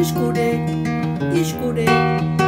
Iskure, iskure,